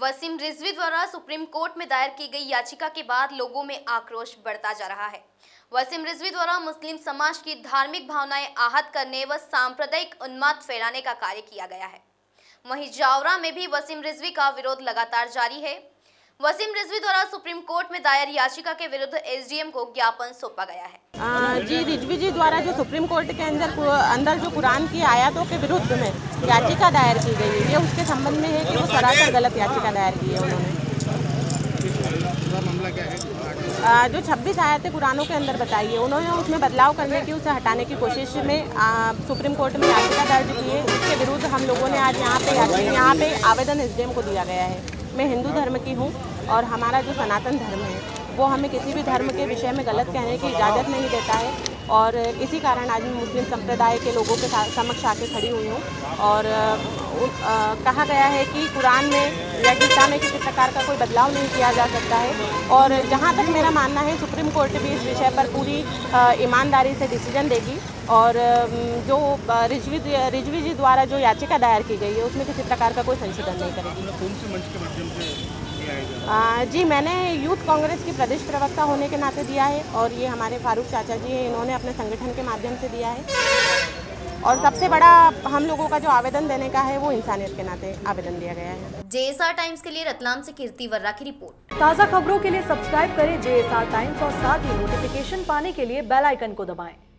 वसीम रिजवी द्वारा supreme court में दायर की गई याचिका के बाद लोगों में आक्रोश बढ़ता जा रहा है। वसीम रिजवी द्वारा मुस्लिम समाज की धार्मिक भावनाएँ आहत करने व सांप्रदायिक उन्माद फैलाने का कार्य किया गया है। वहीं जावरा में भी वसीम रिजवी का विरोध लगातार जारी है। वसीम रिजवी द्वारा सुप्रीम कोर्ट में दायर याचिका के विरुद्ध एसडीएम को ज्ञापन सौंपा गया है। जी रिजवी जी द्वारा जो सुप्रीम कोर्ट के अंदर अंदर जो कुरान की आयतों के विरुद्ध में याचिका दायर की गई है ये उसके संबंध में है कि वो सरासर गलत याचिका दायर की है उन्होंने? जो 26 आयतें कुरानों के अंदर बताई है उन्होंने उसमें बदलाव करने की उसे हटाने की कोशिश में आ, सुप्रीम कोर्ट में याचिका दर्ज की है। उसके विरुद्ध हम लोगों ने आज यहाँ पे यहाँ पे आवेदन एसडीएम को दिया गया है। मैं हिंदू धर्म की हूँ और हमारा जो सनातन धर्म है वो हमें किसी भी धर्म के विषय में गलत कहने की इजाज़त नहीं देता है और इसी कारण आज मैं मुस्लिम संप्रदाय के लोगों के समक्ष आके खड़ी हुई हूँ और आ, कहा गया है कि कुरान में या गीता में किसी प्रकार का कोई बदलाव नहीं किया जा सकता है और जहाँ तक मेरा मानना है सुप्रीम कोर्ट भी इस विषय पर पूरी ईमानदारी से डिसीज़न देगी और जो रिजवी रिजवी जी द्वारा जो याचिका दायर की गई है उसमें किसी प्रकार का कोई संशोधन नहीं करेगी। आ, जी मैंने यूथ कांग्रेस की प्रदेश प्रवक्ता होने के नाते दिया है और ये हमारे फारूक चाचा जी हैं इन्होंने अपने संगठन के माध्यम से दिया है। और सबसे बड़ा हम लोगों का जो आवेदन देने का है वो इंसानियत के नाते आवेदन दिया गया है। जेएसआर टाइम्स के लिए रतलाम से कीर्ति वर्रा की रिपोर्ट। ताज़ा खबरों के लिए सब्सक्राइब करें जेएसआर टाइम्स और साथ ही नोटिफिकेशन पाने के लिए बेल आइकन को दबाएँ।